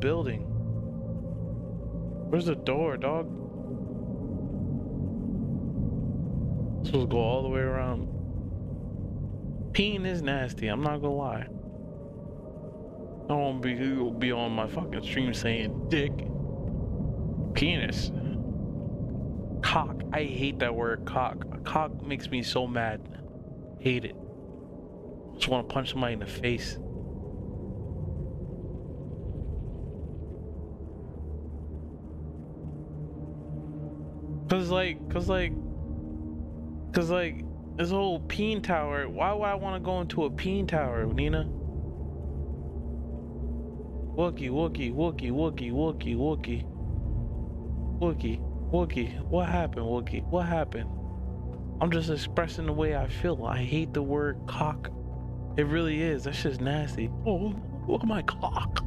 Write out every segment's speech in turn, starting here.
building. Where's the door, dog? Supposed to go all the way around. Peeing is nasty, I'm not gonna lie. I won't be be on my fucking stream saying dick. Penis. Cock. I hate that word cock. Cock makes me so mad. Hate it. Just want to punch somebody in the face. Cause like, cause like, cause like, this whole peen tower. Why would I want to go into a peen tower, Nina? Wookie, Wookie, Wookie, Wookie, Wookie, Wookie, Wookie, Wookie. What happened, Wookie? What happened? I'm just expressing the way I feel. I hate the word cock. It really is. That's just nasty. Oh, look at my cock.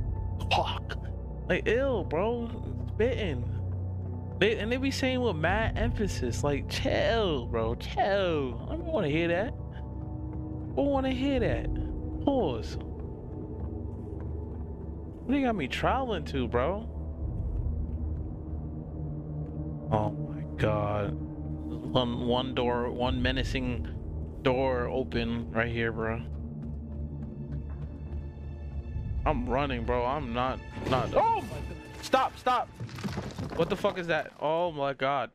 Cock. Like, ill, bro. Spitting. They, and they be saying with mad emphasis, like, chill, bro, chill. I don't want to hear that. I don't want to hear that. Pause. What do you got me traveling to, bro? Oh my god. One, one door, one menacing door open right here, bro. I'm running, bro. I'm not, not. Oh my god. Stop, stop. What the fuck is that? Oh my god.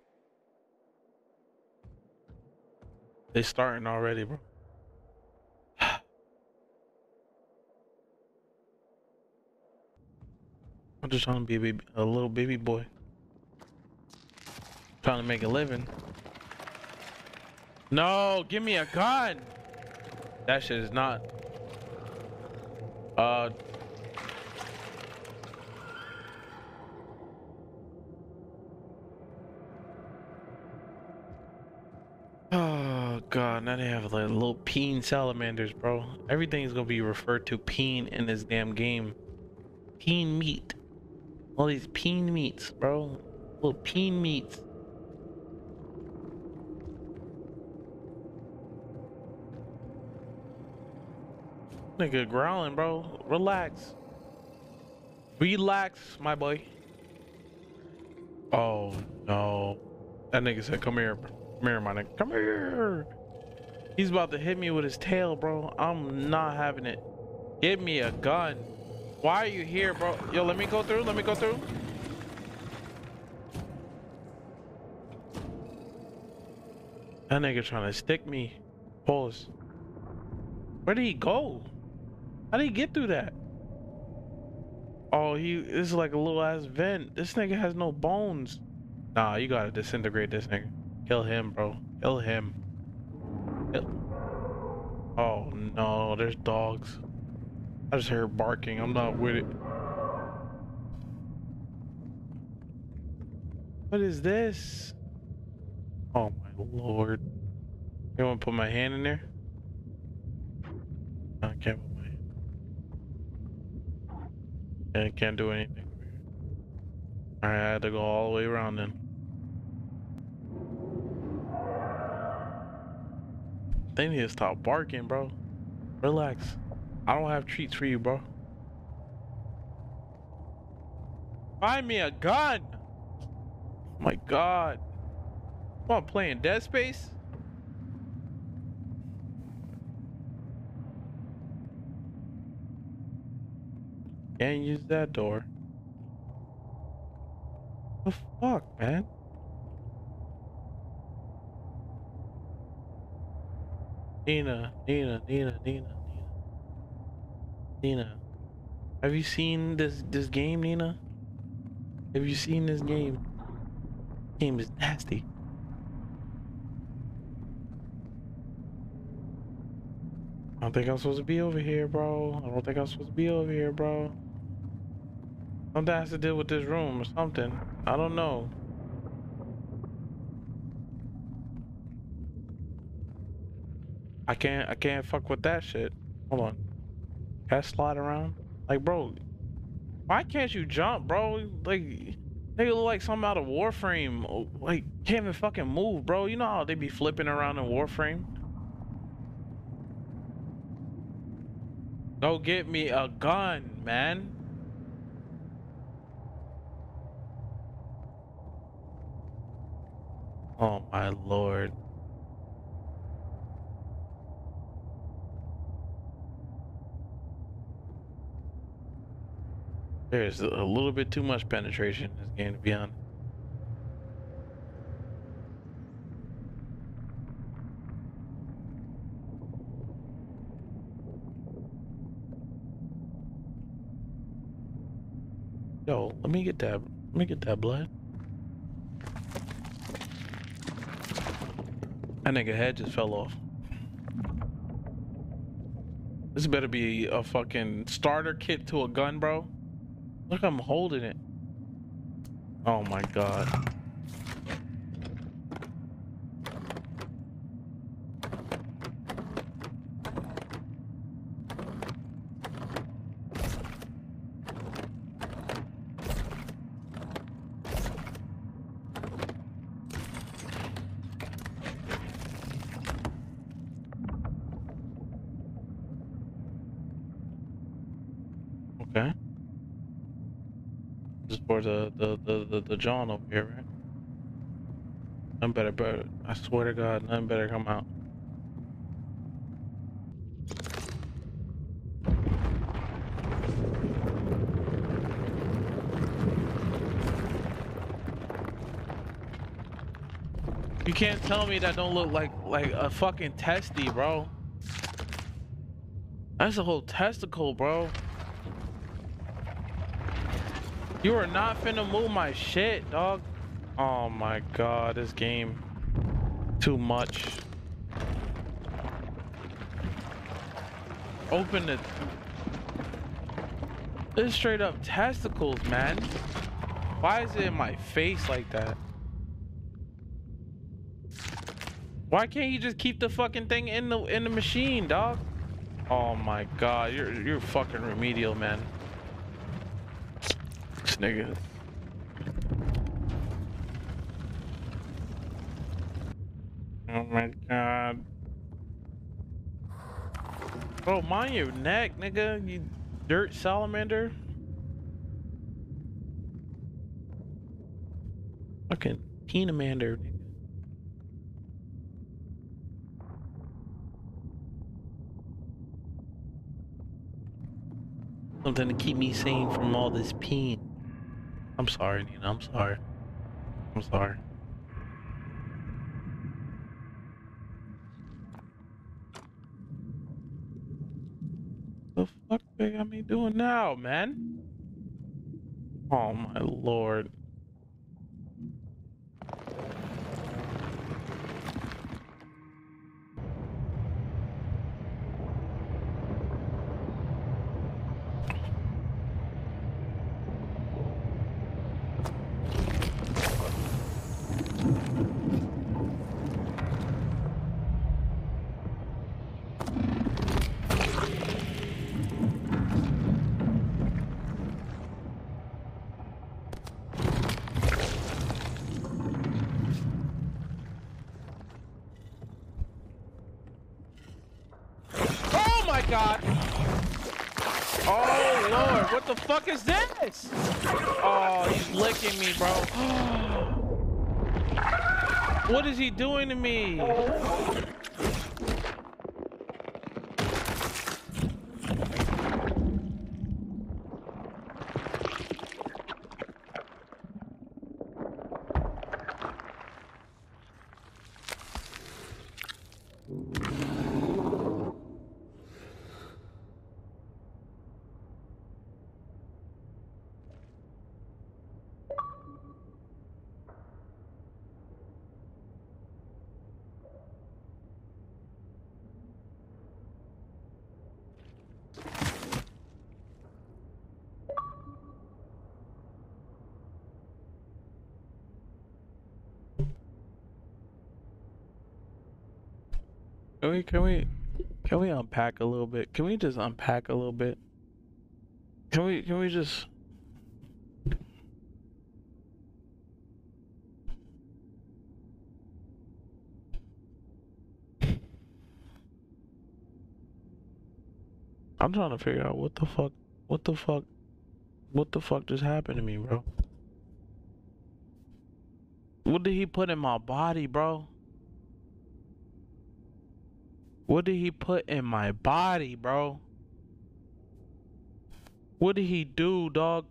They starting already, bro. I'm just trying to be a, baby, a little baby boy. Trying to make a living. No, give me a gun. That shit is not. Uh, Oh god, now they have like little peen salamanders, bro. Everything's gonna be referred to peen in this damn game. Peen meat. All these peen meats, bro. Little peen meats. Nigga growling, bro. Relax. Relax, my boy. Oh no. That nigga said, come here, bro. Come here, my nigga. Come here. He's about to hit me with his tail, bro. I'm not having it. Give me a gun. Why are you here, bro? Yo, let me go through. Let me go through. That nigga trying to stick me. Pause. Where did he go? How did he get through that? Oh, he this is like a little ass vent. This nigga has no bones. Nah, you gotta disintegrate this nigga. Kill him, bro. Kill him. Kill. Oh no, there's dogs. I just heard barking. I'm not with it. What is this? Oh my lord. You want to put my hand in there? I can't put my hand. I can't do anything. Alright, I had to go all the way around then. They need to stop barking, bro. Relax. I don't have treats for you, bro. Find me a gun. Oh my god. Come on, playing Dead Space? Can't use that door. The fuck, man? Nina, Nina, Nina, Nina, Nina. Nina. Have you seen this this game, Nina? Have you seen this game? Game is nasty. I don't think I'm supposed to be over here, bro. I don't think I'm supposed to be over here, bro. Something has to deal with this room or something. I don't know. I can't I can't fuck with that shit. Hold on. Can I slide around? Like bro, why can't you jump, bro? Like they look like something out of Warframe. Like can't even fucking move, bro. You know how they be flipping around in Warframe? Go get me a gun, man. Oh my lord. There's a little bit too much penetration in this game, to be honest. Yo, let me get that. Let me get that blood. That nigga head just fell off. This better be a fucking starter kit to a gun, bro. Look, I'm holding it. Oh my god. Okay. This is for the the the John over here, right? None better, but I swear to God, none better come out. You can't tell me that don't look like like a fucking testy, bro. That's a whole testicle, bro. You are not finna move my shit, dog. Oh my god, this game. Too much. Open it. This straight up testicles, man. Why is it in my face like that? Why can't you just keep the fucking thing in the in the machine, dog? Oh my god, you're you're fucking remedial, man nigga. Oh my god. Bro, mind your neck, nigga. You dirt salamander. Fucking penamander, nigga. Something to keep me sane from all this pain. I'm sorry, Nina. I'm sorry. I'm sorry. The fuck they got me doing now, man? Oh my lord. What the fuck is this? Oh, he's licking me, bro. what is he doing to me? Can we can we can we unpack a little bit? Can we just unpack a little bit? Can we can we just I'm trying to figure out what the fuck what the fuck what the fuck just happened to me, bro? What did he put in my body, bro? What did he put in my body, bro? What did he do, dog?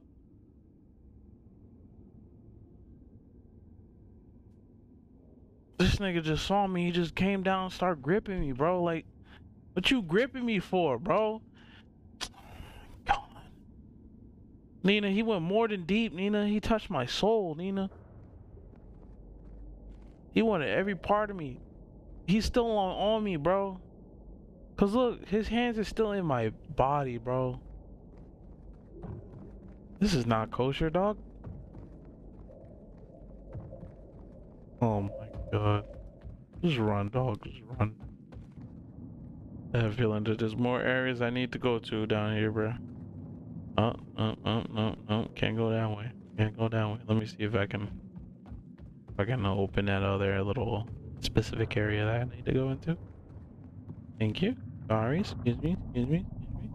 This nigga just saw me. He just came down and started gripping me, bro. Like, what you gripping me for, bro? Nina, he went more than deep, Nina. He touched my soul, Nina. He wanted every part of me. He's still on, on me, bro. Cause look, his hands are still in my body, bro. This is not kosher, dog. Oh my god. Just run, dog. Just run. I have a feeling that there's more areas I need to go to down here, bro. Oh, oh, oh, no, no. Can't go that way. Can't go that way. Let me see if I can... If I can open that other little specific area that I need to go into. Thank you. Sorry, excuse me, excuse me, excuse me.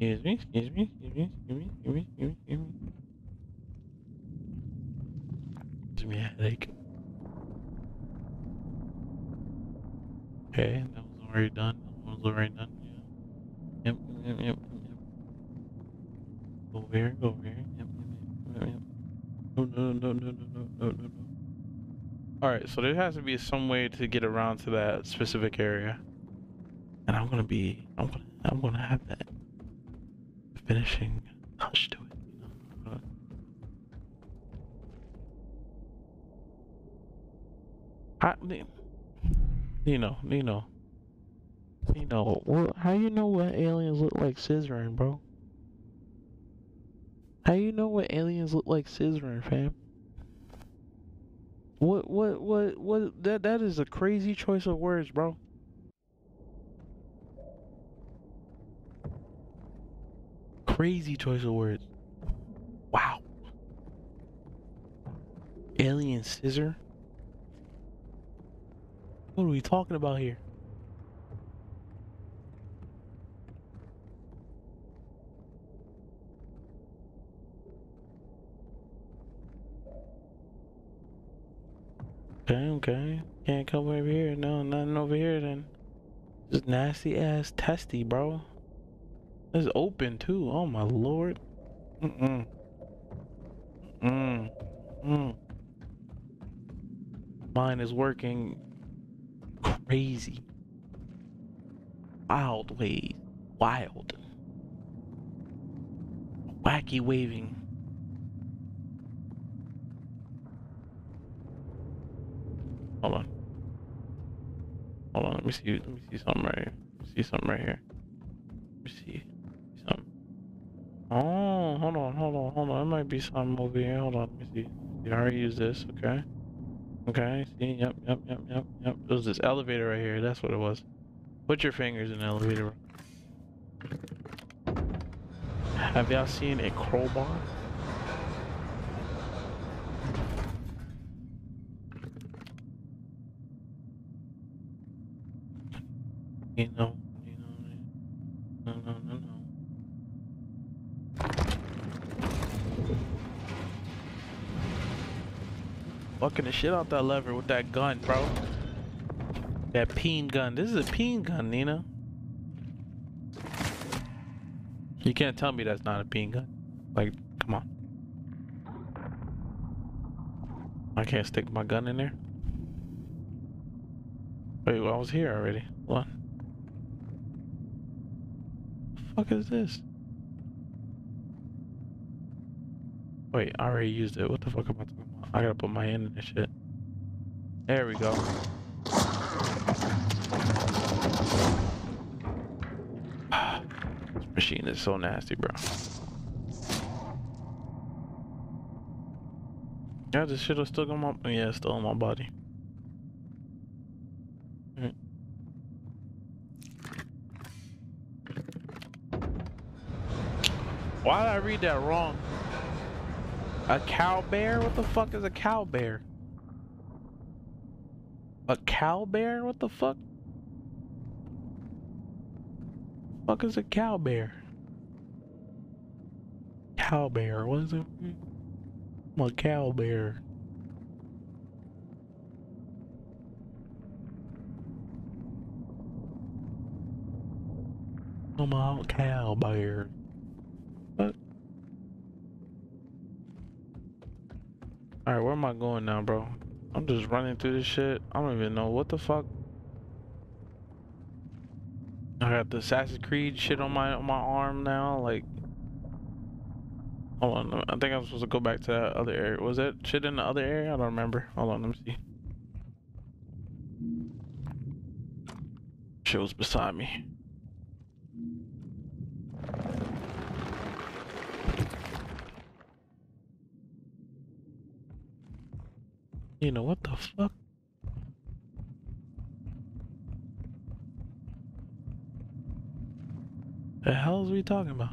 Excuse me, excuse me, excuse me, excuse me, excuse me, excuse me. Gives me a headache. Okay, that was already done. That was already done, yeah. Yep, yep, yep, yep. Go over here, go over here. Yep, yep, yep, yep. No, no, no, no, no, no, no, no, no. Alright, so there has to be some way to get around to that specific area. I'm gonna be, I'm gonna, I'm gonna have that finishing touch to it. You know? I, Nino, Nino, Nino, what, how you know what aliens look like scissoring, bro? How you know what aliens look like scissoring, fam? What, what, what, what, that, that is a crazy choice of words, bro. Crazy choice of words. Wow. Alien scissor? What are we talking about here? Okay, okay. Can't come over here. No, nothing over here then. Just nasty ass testy, bro. It's open too. Oh my lord. Mm-mm. Mm. Mm. Mine is working crazy. Wild ways. Wild. Wacky waving. Hold on. Hold on, let me see let me see something right here. Let me see something right here. Oh, hold on, hold on, hold on. It might be something over here. Hold on, let me see. You already used this, okay. Okay, see, yep, yep, yep, yep, yep. It was this elevator right here, that's what it was. Put your fingers in the elevator. Have y'all seen a crowbar? You know, no, no, no, no. Fucking the shit out that lever with that gun, bro. That peen gun. This is a peen gun, Nina. You can't tell me that's not a peen gun. Like, come on. I can't stick my gun in there. Wait, well, I was here already. What? The fuck is this? Wait, I already used it. What the fuck am I talking about? I gotta put my hand in this shit. There we go. this machine is so nasty, bro. Yeah, this shit is still on my oh, yeah, it's still on my body. Why did I read that wrong? A cow bear? What the fuck is a cow bear? A cow bear? What the fuck? Fuck is a cow bear? Cow bear, what is it? I'm a cow bear. I'm a cow bear. Alright, where am I going now, bro? I'm just running through this shit. I don't even know what the fuck. I got the Assassin's Creed shit on my on my arm now, like Hold on, I think I'm supposed to go back to that other area. Was that shit in the other area? I don't remember. Hold on, let me see. Shit was beside me. You know what the fuck? The hell is we talking about?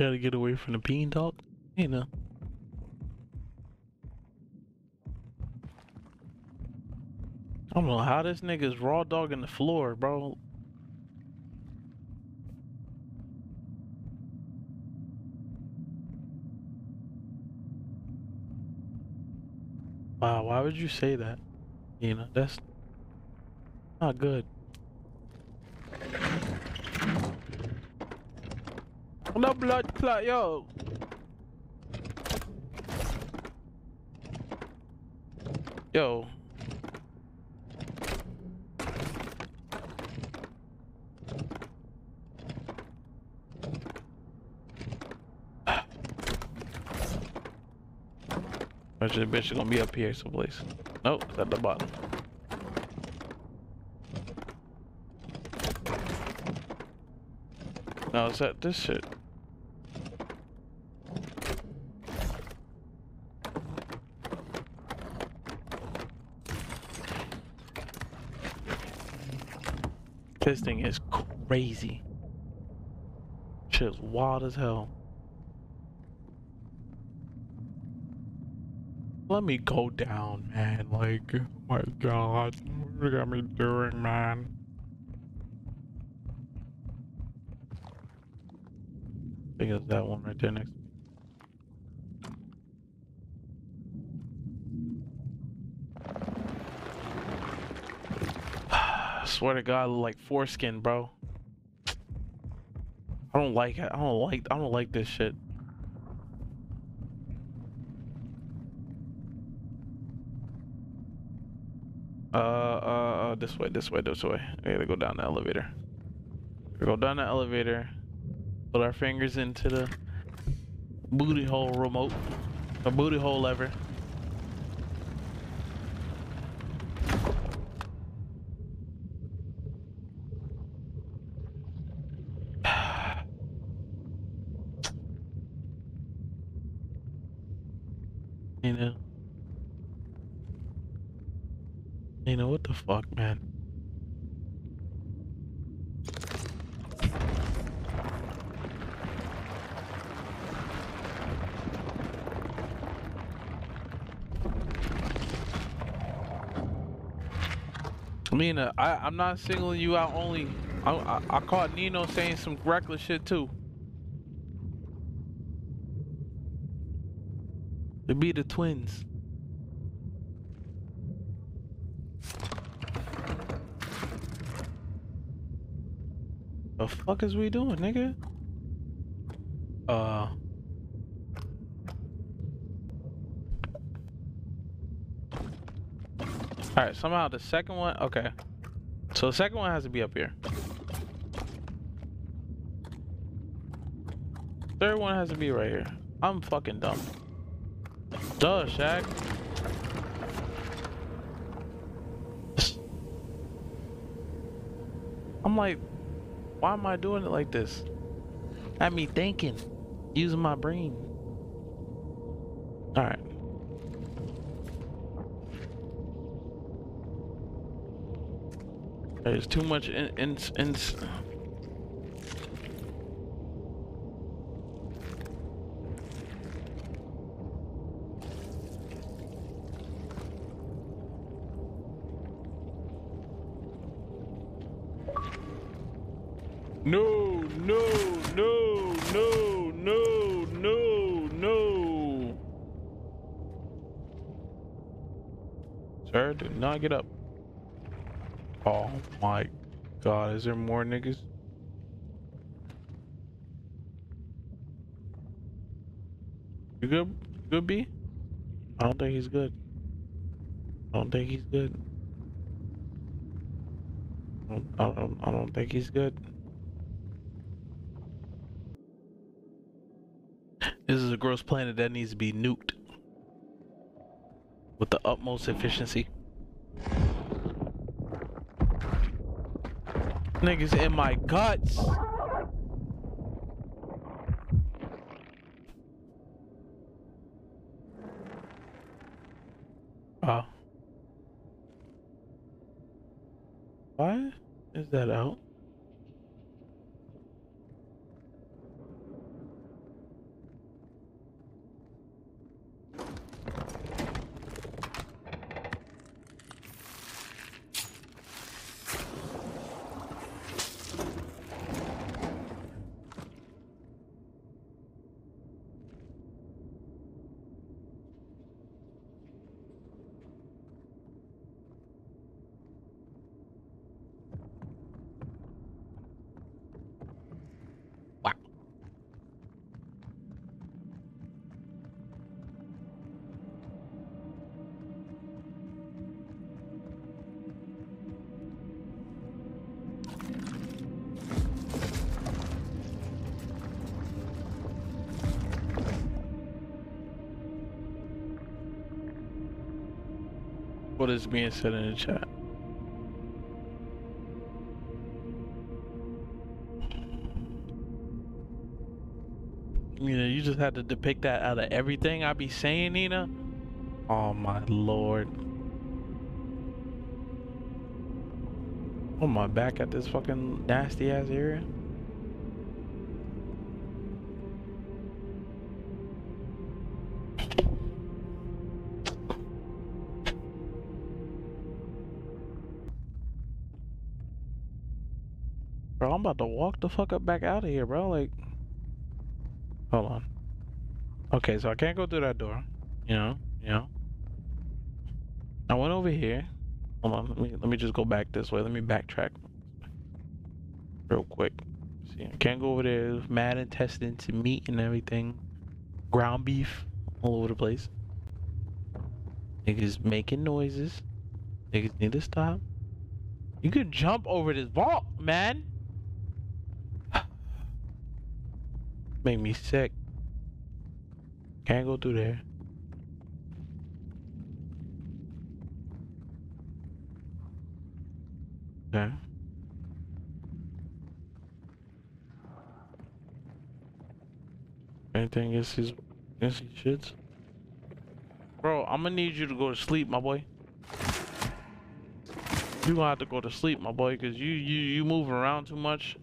Try to get away from the bean dog? You know. I don't know how this nigga's raw dogging the floor, bro. Wow, why would you say that? You know, that's not good. No blood clot, yo. Yo. Actually, the bitch is gonna be up here someplace. Nope, it's at the bottom. No, it's at this shit. This thing is crazy. Shit's wild as hell. Let me go down, man. Like, oh my god. What you got me doing, man? I think it's that one right there next swear to God, like foreskin, bro. I don't like it. I don't like. I don't like this shit. Uh, uh, uh, this way, this way, this way. I gotta go down the elevator. We go down the elevator. Put our fingers into the booty hole remote, a booty hole lever. You know? You know, what the fuck, man? I mean, uh, I, I'm not singling you out only. I, I, I caught Nino saying some reckless shit too. It'd be the twins. The fuck is we doing, nigga? Uh. Alright, somehow the second one, okay. So the second one has to be up here. third one has to be right here. I'm fucking dumb. Duh, Shaq. I'm like, why am I doing it like this? Had me thinking, using my brain. All right. There's too much in, in, in No, no, no, no, no, no, no. Sir, do not get up. Oh my god, is there more niggas? You good? Good B? I don't think he's good. I don't think he's good. I don't, I don't, I don't think he's good. This is a gross planet that needs to be nuked with the utmost efficiency. Niggas in my guts. Oh. Why is that out? What is being said in the chat. You know, you just had to depict that out of everything I be saying, Nina. Oh my lord. Oh my back at this fucking nasty ass area. About to walk the fuck up back out of here, bro. Like, hold on. Okay, so I can't go through that door. You know, you know. I went over here. Hold on, let me let me just go back this way. Let me backtrack real quick. See, I can't go over there. Mad intestines and meat and everything. Ground beef all over the place. Niggas making noises. Niggas need to stop. You can jump over this vault, man. Make me sick. Can't go through there. Okay. Anything against these, against these shits? Bro, I'm gonna need you to go to sleep, my boy. You gonna have to go to sleep, my boy, cause you you you moving around too much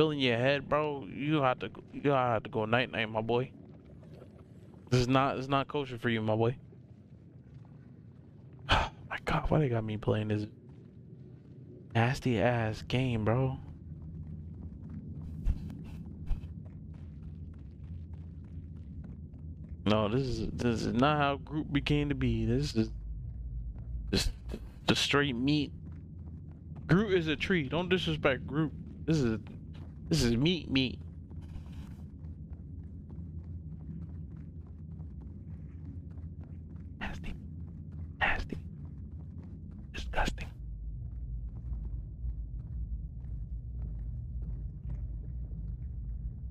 filling your head, bro, you have to you have to go night night, my boy. This is not is not kosher for you, my boy. my God, why they got me playing this nasty ass game, bro? No, this is this is not how Groot became to be. This is just the straight meat. Groot is a tree. Don't disrespect Groot. This is this is meat meat. Nasty. Nasty. Disgusting.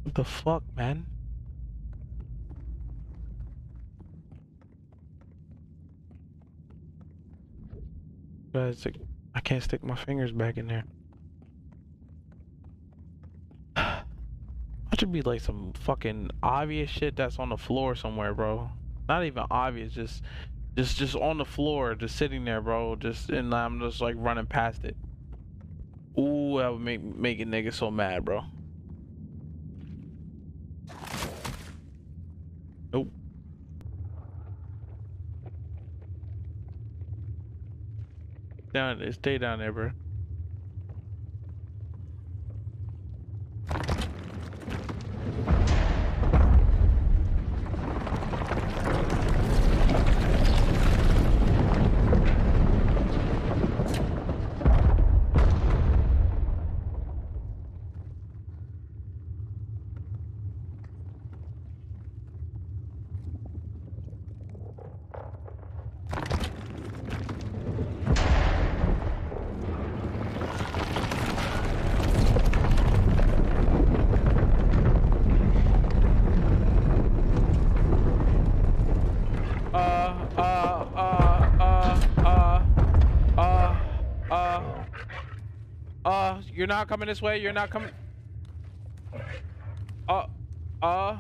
What the fuck, man? I can't stick my fingers back in there. I should be like some fucking obvious shit that's on the floor somewhere, bro. Not even obvious, just just just on the floor, just sitting there, bro. Just and I'm just like running past it. Ooh, that would make make a nigga so mad, bro. Nope. Down, stay down there, bro. You're not coming this way. You're not coming. Uh, uh.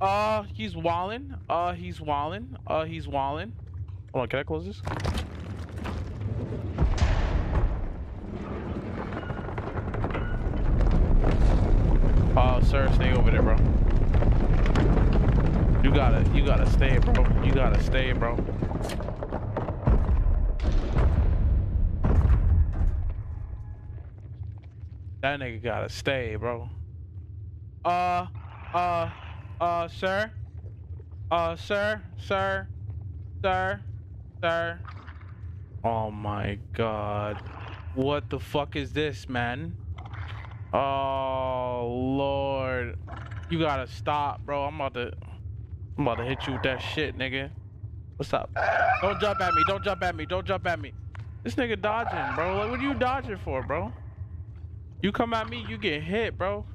Uh, he's walling. Uh, he's walling. Uh, he's walling. Hold on, can I close this? Oh, sir, stay over there, bro. You gotta, you gotta stay, bro. You gotta stay, bro. That nigga gotta stay, bro. Uh, uh, uh, sir? Uh, sir, sir, sir, sir. Oh my god. What the fuck is this, man? Oh, Lord. You gotta stop, bro. I'm about to... I'm about to hit you with that shit, nigga. What's up? Don't jump at me. Don't jump at me. Don't jump at me. This nigga dodging, bro. Like, what are you dodging for, bro? You come at me, you get hit, bro.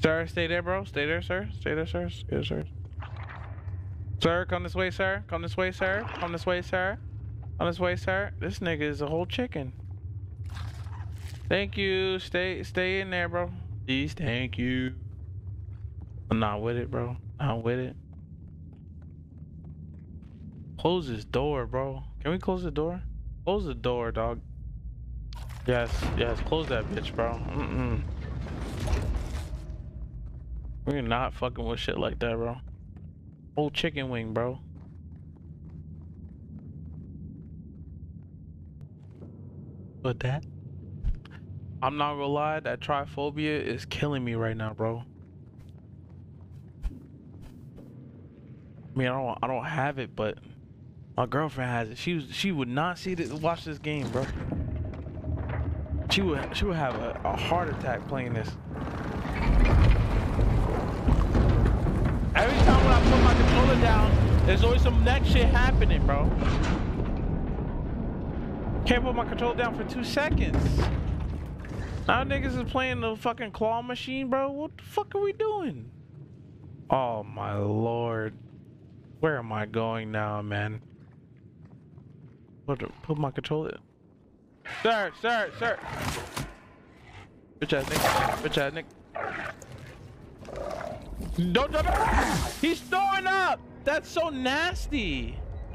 Sir, stay there, bro. Stay there, sir. Stay there, sir. Stay there, sir. Sir, come this way, sir. Come this way, sir. Come this way, sir. Come this way, sir. This nigga is a whole chicken. Thank you. Stay stay in there, bro. Please, thank you. I'm not with it, bro. Not with it. Close this door, bro. Can we close the door? Close the door, dog. Yes, yes, close that bitch, bro. Mm-mm. We're not fucking with shit like that, bro. Old chicken wing, bro. But that? I'm not gonna lie, that trypophobia is killing me right now, bro. I mean, I don't, I don't have it, but my girlfriend has it. She was, she would not see this, watch this game, bro. She would she would have a, a heart attack playing this. Every time when I put my controller down, there's always some next shit happening, bro. Can't put my controller down for two seconds. Now niggas is playing the fucking claw machine, bro. What the fuck are we doing? Oh my lord. Where am I going now, man? Put, put my controller Sir, sir, sir. Bitch ass nigga. Bitch ass nigga. Don't jump up. He's throwing up. That's so nasty.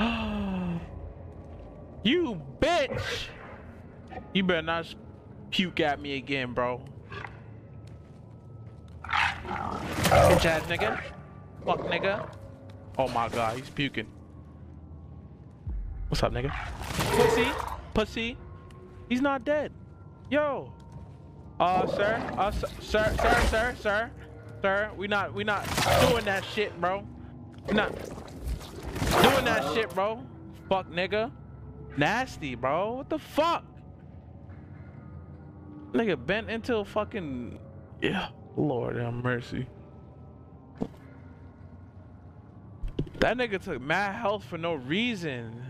you bitch. You better not puke at me again, bro. Bitch ass nigga. Fuck nigga. Oh my god, he's puking. What's up, nigga? Pussy. Pussy. He's not dead. Yo. Uh, sir. Uh, sir, sir, sir, sir, sir. We not, we not doing that shit, bro. We not doing that shit, bro. Fuck, nigga. Nasty, bro. What the fuck? Nigga bent into a fucking... Yeah. Lord have mercy. That nigga took mad health for no reason.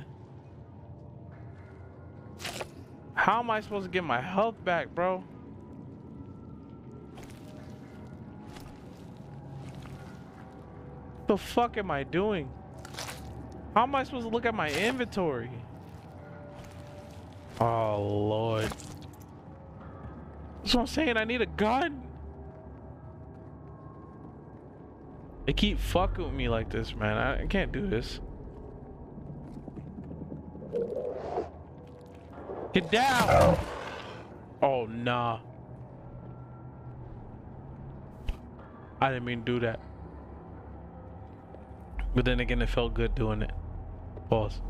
How am I supposed to get my health back, bro? The fuck am I doing? How am I supposed to look at my inventory? Oh, Lord. That's what I'm saying. I need a gun. They keep fucking with me like this, man. I, I can't do this. Get down! Oh, nah. I didn't mean to do that. But then again, it felt good doing it. Pause.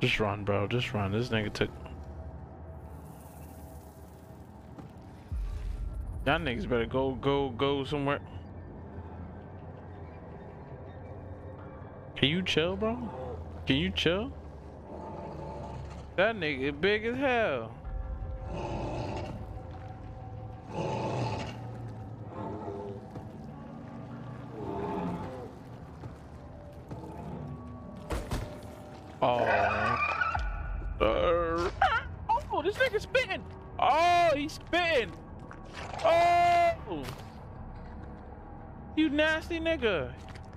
Just run, bro. Just run. This nigga took... Y'all niggas better go, go, go somewhere. Can you chill, bro? Can you chill? That nigga big as hell. Oh. Oh, this nigga spitting. Oh, he's spitting. Oh. You nasty nigga.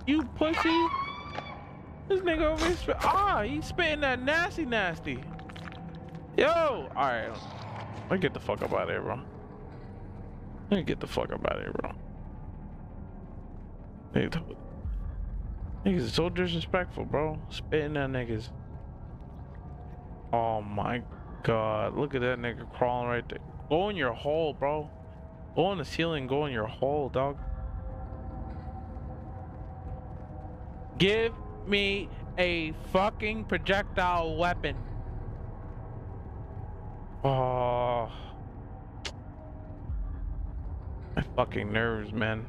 You pussy. This nigga over here spit. Ah, he's spitting that nasty nasty. Yo. Alright. Let me get the fuck up out of here, bro. Let get the fuck up out of here, bro. Niggas are so disrespectful, bro. Spitting at niggas. Oh my god. Look at that nigga crawling right there. Go in your hole, bro. Go in the ceiling, go in your hole, dog. Give me a fucking projectile weapon. Oh. My fucking nerves, man.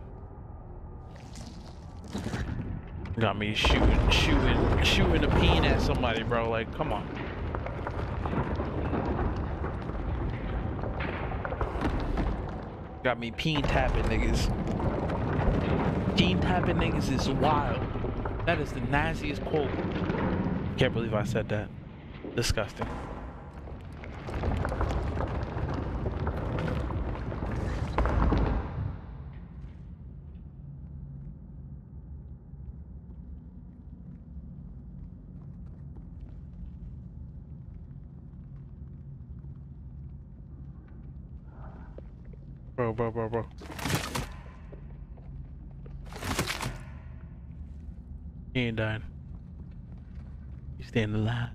Got me shooting, shooting, shooting a peen at somebody, bro. Like, come on. Got me peen tapping niggas. Peen tapping niggas is wild. That is the nastiest quote. Can't believe I said that. Disgusting. Bro, bro, bro, bro. He ain't dying. He's staying alive.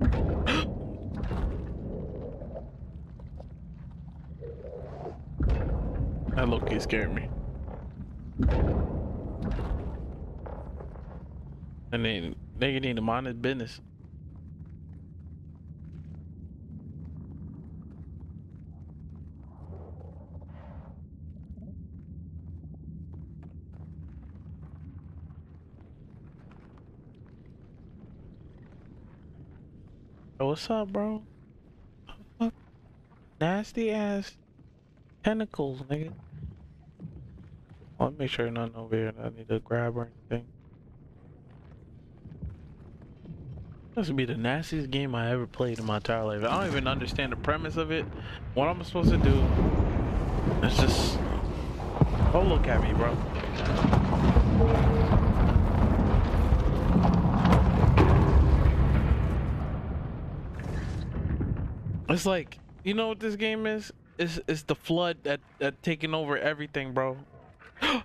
that look scared me. And then nigga need to mind his business. what's up, bro? Nasty ass tentacles, nigga. I'll make sure nothing over here I need to grab or anything. This would be the nastiest game I ever played in my entire life. I don't even understand the premise of it. What I'm supposed to do It's just... Oh, look at me, bro. It's like, you know what this game is? It's, it's the flood that, that taking over everything, bro.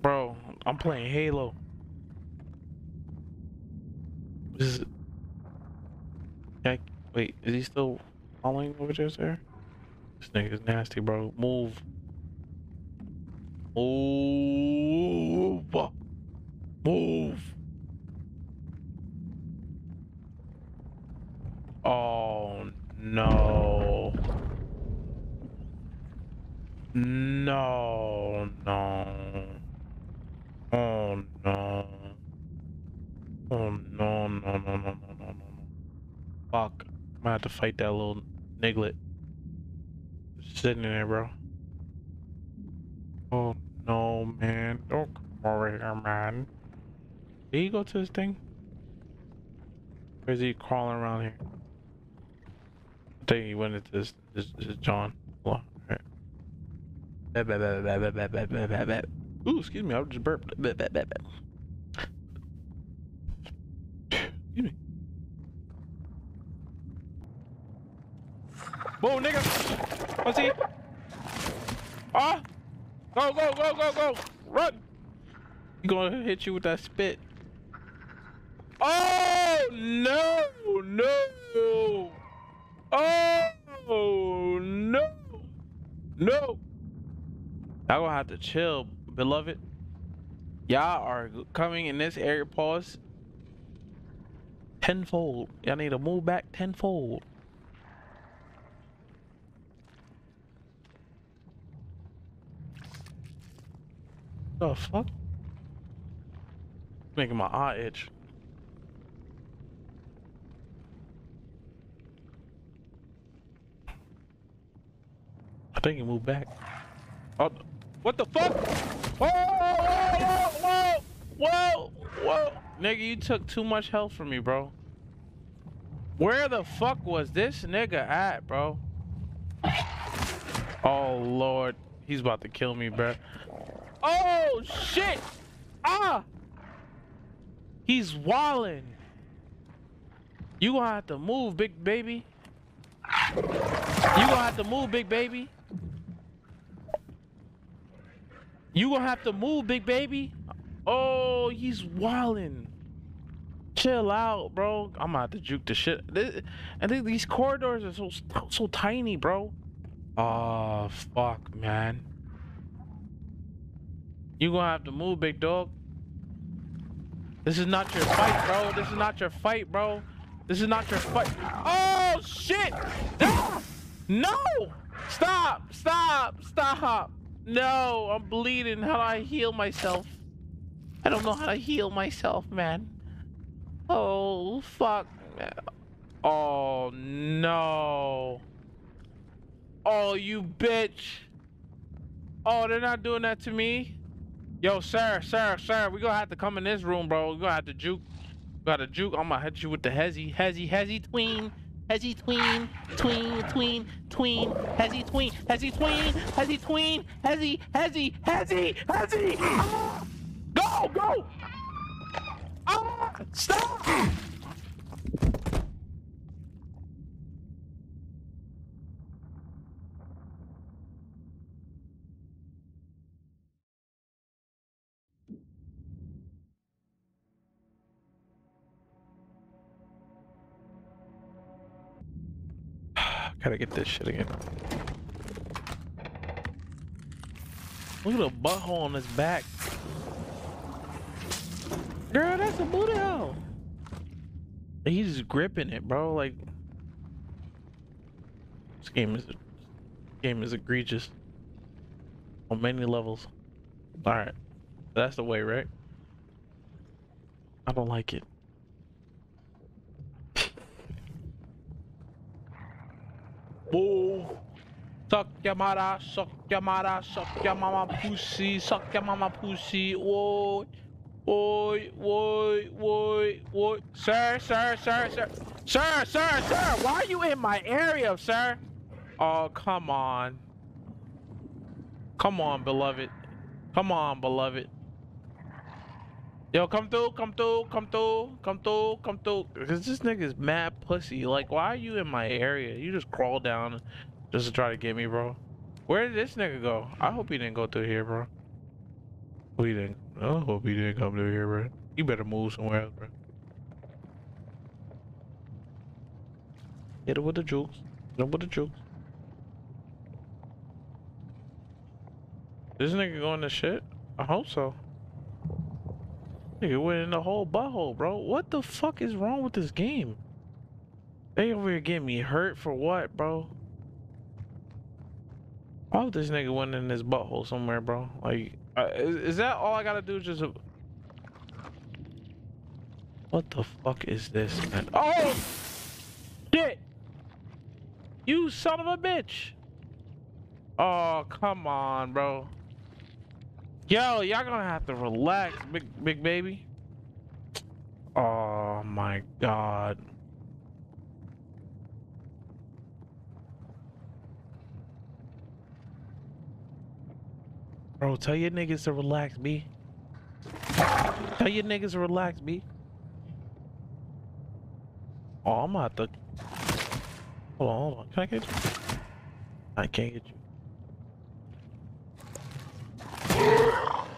bro, I'm playing Halo. Is it... Yeah, wait, is he still following over there, sir? This nigga's nasty, bro. Move. Move. Move. Oh, no. No, no. Gonna have to fight that little Niglet. Sitting in there, bro. Oh no, man. Don't come over here, man. Did he go to this thing? Or is he crawling around here? I think he went into this this, this John. Well, alright. Ooh, excuse me, I just burped. Excuse me. Whoa, nigga! What's he? Ah! Go, go, go, go, go! Run! He gonna hit you with that spit. Oh no! No! Oh no! No! I'm gonna have to chill, beloved. Y'all are coming in this area, pause. Tenfold. Y'all need to move back tenfold. What the fuck? It's Making my eye itch. I think he moved back. Oh, what the fuck? Whoa, whoa, whoa, whoa, whoa. Nigga, you took too much health from me, bro. Where the fuck was this nigga at, bro? Oh, Lord. He's about to kill me, bro. Oh, shit! Ah! He's walling. You gonna have to move, big baby. You gonna have to move, big baby. You gonna have to move, big baby. Oh, he's walling. Chill out, bro. I'm about to juke the shit. I think these corridors are so so tiny, bro. Oh, fuck, man. You gonna have to move, big dog. This is not your fight, bro. This is not your fight, bro. This is not your fight. Oh, shit! No! Stop! Stop! Stop! No, I'm bleeding. How do I heal myself? I don't know how to heal myself, man. Oh, fuck. Oh, no. Oh, you bitch. Oh, they're not doing that to me? Yo, sir, sir, sir, we gonna have to come in this room, bro. We gonna have to juke. We gotta juke. I'm gonna hit you with the hezzy, hezzy, hezzy tween. Hezzy tween, tween, tween, tween, hezzy tween, hezzy tween, hezzy tween, hezzy, hezzy, hezzy, hezzy. Ah! Go, go! Ah! Stop! Gotta get this shit again. Look at the butthole on his back. Girl, that's a booty hole. He's just gripping it, bro. Like this game is this game is egregious on many levels. All right, that's the way, right? I don't like it. Whoa. Suck your mother, suck your mother, suck your mama pussy, suck your mama pussy. Whoa. Oi, oi, oi, oi. Sir, sir, sir, sir. Sir, sir, sir. Why are you in my area, sir? Oh, come on. Come on, beloved. Come on, beloved. Yo, come through, come through, come through, come through, come through. Cause this nigga's mad pussy. Like, why are you in my area? You just crawl down just to try to get me, bro. Where did this nigga go? I hope he didn't go through here, bro. He didn't. I hope he didn't come through here, bro. You better move somewhere else, bro. Hit it with the jukes. Hit it with the jukes. This nigga going to shit? I hope so. Nigga went in the whole butthole, bro. What the fuck is wrong with this game? They over here getting me hurt for what, bro? Would this nigga went in his butthole somewhere, bro? Like, uh, is, is, that all I gotta do? Just a... What the fuck is this, man? Oh! Shit! You son of a bitch. Oh, come on, bro. Yo, y'all gonna have to relax, big big baby. Oh my god. Bro, tell your niggas to relax, B. Tell your niggas to relax, B. Oh, I'm gonna to. Hold on, hold on. Can I get you? I can't get you.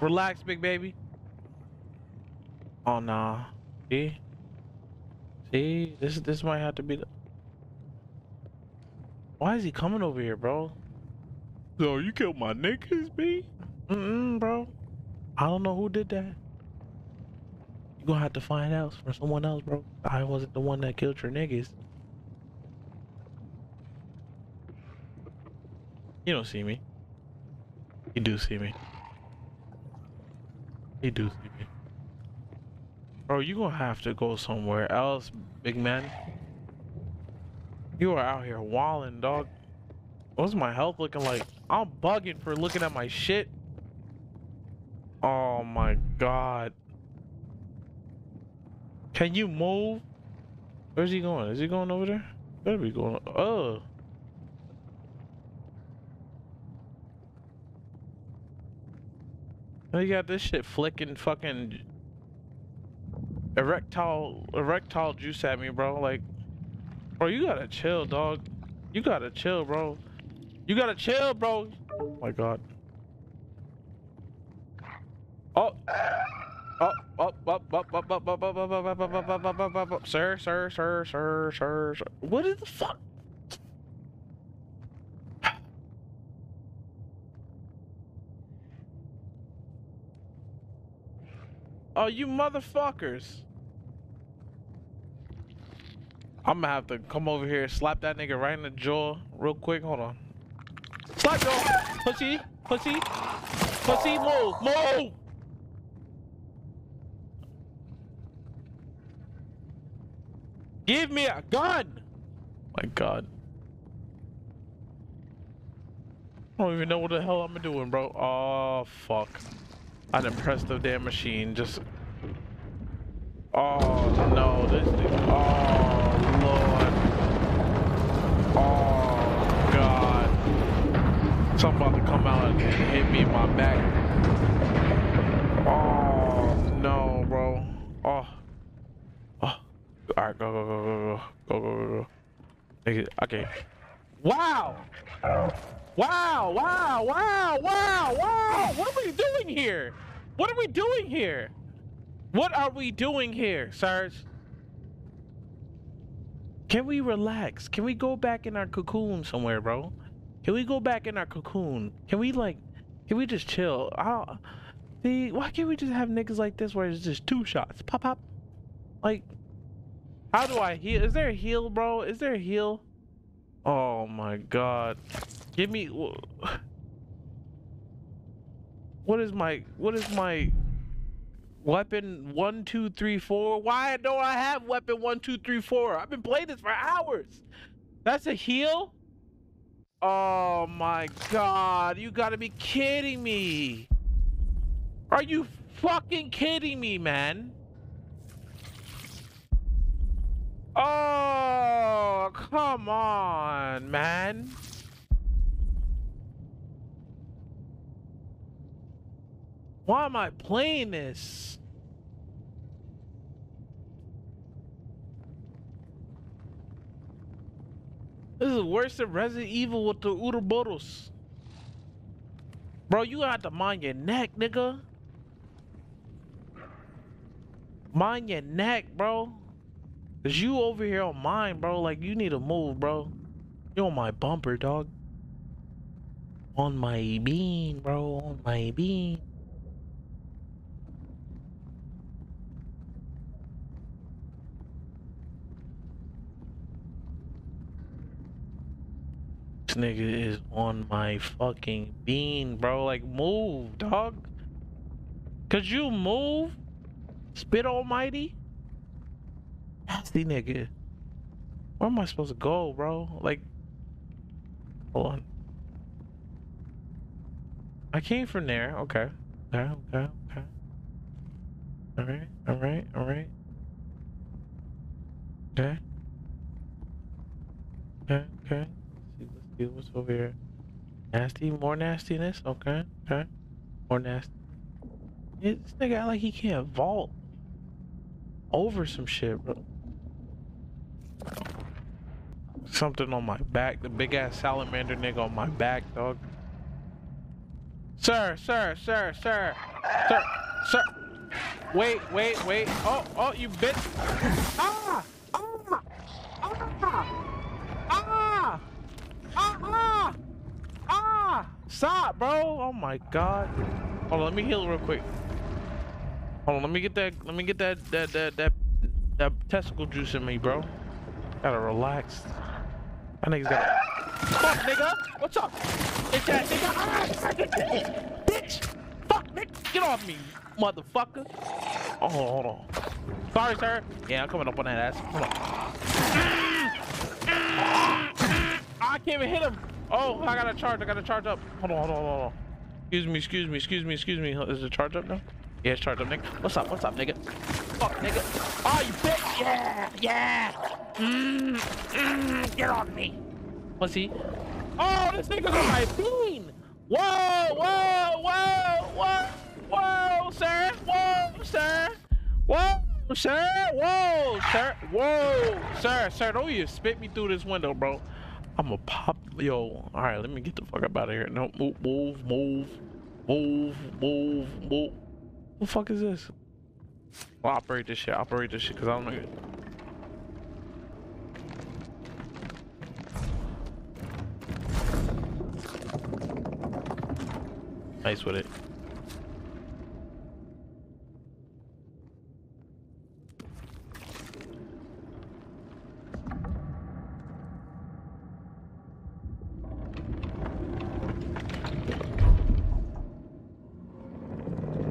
Relax, big baby. Oh nah. See? See? This this might have to be the. Why is he coming over here, bro? So you killed my niggas, B? Mm-mm, bro. I don't know who did that. You gonna have to find out from someone else, bro. I wasn't the one that killed your niggas. You don't see me. You do see me. You do see me. Bro, you gonna have to go somewhere else, big man. You are out here walling, dog. What's my health looking like? I'm bugging for looking at my shit. God. Can you move? Where's he going? Is he going over there? Better be going. Oh. You got this shit flicking fucking erectile erectile juice at me, bro. Like, bro, you gotta chill, dog. You gotta chill, bro. You gotta chill, bro. Oh my god. Oh. Sir, sir, sir, sir, sir, sir. What is the fuck? Oh, you motherfuckers. I'm gonna have to come over here, slap that nigga right in the jaw real quick. Hold on. Slap jaw! Pussy! Pussy! Pussy! Move! Move! Give me a gun! My god. I don't even know what the hell I'm doing, bro. Oh, fuck. I done pressed the damn machine. Just... Oh, no. This... Thing... Oh, Lord. Oh, God. Something about to come out and hit me in my back. Oh, no, bro. Oh. Oh. All right, go, go, go. Okay. Wow. Wow, wow, wow, wow, wow! What are we doing here? What are we doing here? What are we doing here, sirs? Can we relax? Can we go back in our cocoon somewhere, bro? Can we go back in our cocoon? Can we like, can we just chill? I see, why can't we just have niggas like this where it's just two shots, pop, pop? Like, how do I heal? Is there a heal, bro? Is there a heal? Oh my god. Give me. What is my. What is my. Weapon one, two, three, four? Why don't I have weapon one, two, three, four? I've been playing this for hours. That's a heal? Oh my god. You gotta be kidding me. Are you fucking kidding me, man? Oh, come on, man. Why am I playing this? This is worse than Resident Evil with the Ouroboros. Bro, you got to mind your neck, nigga. Mind your neck, bro. Cause you over here on mine, bro. Like, you need to move, bro. You on my bumper, dog. On my bean, bro. On my bean. This nigga is on my fucking bean, bro. Like, move, dog. Could you move? Spit almighty? Nasty nigga. Where am I supposed to go, bro? Like, Hold on. I came from there. Okay. Okay. Okay. Okay. All right. All right. All right. Okay. Okay. Okay. Let's see. Let's see what's over here. Nasty. More nastiness. Okay. Okay. More nasty. This nigga like he can't vault over some shit, bro. Something on my back. The big ass salamander nigga on my back, dog. Sir, sir, sir, sir, sir, sir. Wait, wait, wait. Oh, oh, you bitch. Ah! Oh Ah! Ah! Ah! Ah! Ah! Stop, bro. Oh my god. Hold on, let me heal real quick. Hold on, let me get that, let me get that, that, that, that, that testicle juice in me, bro. Gotta relax. That nigga's got. Fuck, nigga. What's up? Bitch ass nigga. Bitch. Fuck, nigga. Get off me, motherfucker. Oh, hold on. Sorry, sir. Yeah, I'm coming up on that ass. Hold on. I can't even hit him. Oh, I gotta charge. I gotta charge up. Hold on, hold on, hold on. Excuse me, excuse me, excuse me, excuse me. Is it charge up now? Yeah, it's charged up, nigga. What's up? What's up, nigga? Fuck, nigga. Oh, you bitch! Yeah, yeah. Mmm, mmm. Get off me, oh, pussy. Oh, this nigga's on my bean. Whoa, whoa, whoa, whoa, whoa, sir. Whoa, sir. Whoa, sir. Whoa, sir. Whoa, sir. Sir, don't you spit me through this window, bro. I'm gonna pop. Yo, all right, let me get the fuck up out of here. No, move, move, move, move, move, move. What the fuck is this? I'll operate this shit. Operate this shit because I don't know. Nice with it.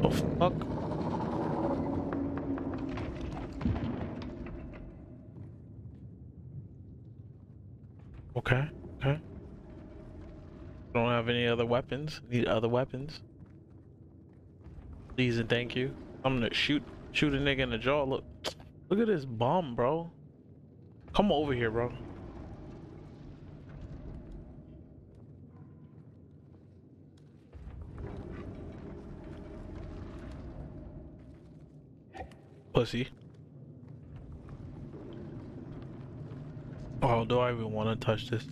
The fuck? Okay, okay. Don't have other. Need other weapons. Please and thank you. I'm gonna shoot shoot a nigga in the jaw. Look, look at this bomb, bro. Come over here, bro. Pussy. Oh, do I even want to touch this?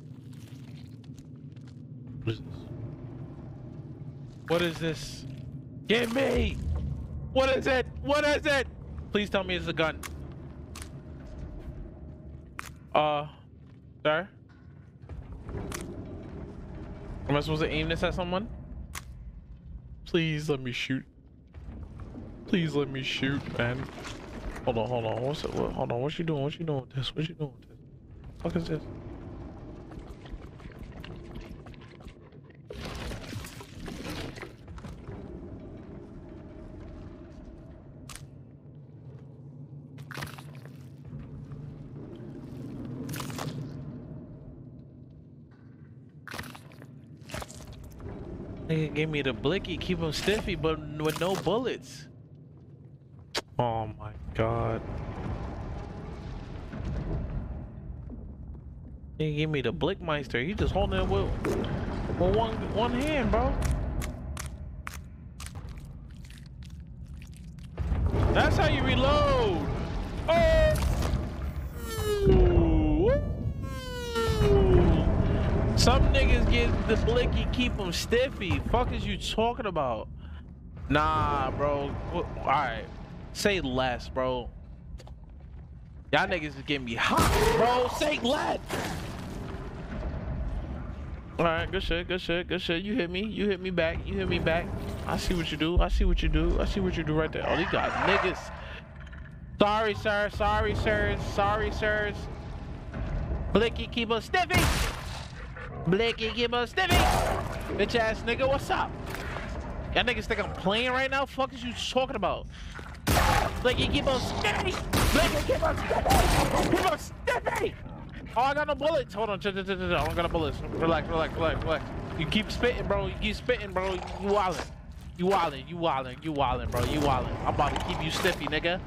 What is this? What is this? Get me! What is it? What is it? Please tell me it's a gun. Uh, sir? Am I supposed to aim this at someone? Please let me shoot. Please let me shoot, man. Hold on, hold on. What's it? What, hold on. What you doing? What you doing with this? What you doing with this? What is this? Nigga gave me the blicky, keep him stiffy, but with no bullets. Oh my god. He gave me the Blickmeister. He just holding it with, with one one hand, bro. Keep stiffy. Fuck is you talking about? Nah, bro. All right. Say less, bro. Y'all niggas is getting me hot, bro. Say less. All right, good shit, good shit, good shit. You hit me, you hit me back, you hit me back. I see what you do. I see what you do. I see what you do right there. Oh, these guys niggas. Sorry, sir. Sorry, sirs. Sorry, sirs. Blicky, keep us stiffy. Blicky, keep us stiffy. Bitch ass nigga, what's up? Y'all niggas think I'm playing right now? Fuck is you talking about? Blicky, keep us stiffy. Blicky, keep on stiffy. Keep on stiffy. Oh, I got no bullets. Hold on. Chill, chill, chill, chill. I don't got no bullets. Relax, relax, relax, relax. You keep spitting, bro. You keep spitting, bro. You wildin'. You wildin'. You wildin'. You wildin', bro. You wildin'. I'm about to keep you stiffy, nigga.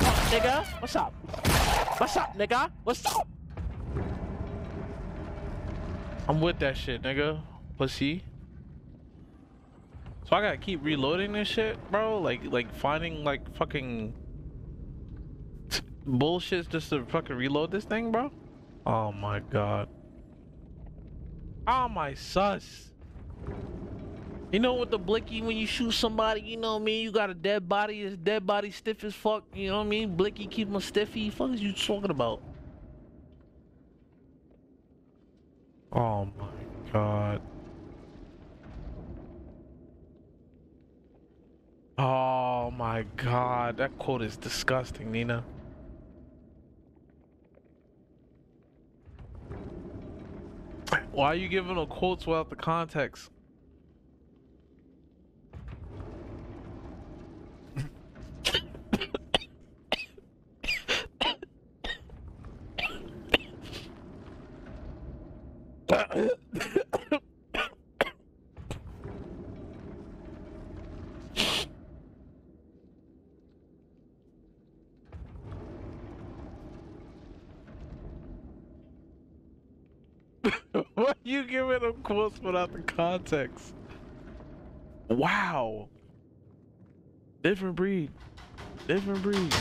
Oh, nigga, what's up? What's up, nigga? What's up? I'm with that shit, nigga. Pussy. So I gotta keep reloading this shit, bro. Like, like finding like fucking bullshit just to fucking reload this thing, bro. Oh my god. Oh my sus. You know what the blicky when you shoot somebody, you know what I mean? You got a dead body, it's dead body stiff as fuck, you know what I mean? Blicky keep my stiffy. Fuck is you talking about? Oh my god. Oh my god, that quote is disgusting, Nina. Why are you giving them quotes without the context? Why you give giving them quotes without the context? Wow. Different breed. Different breed.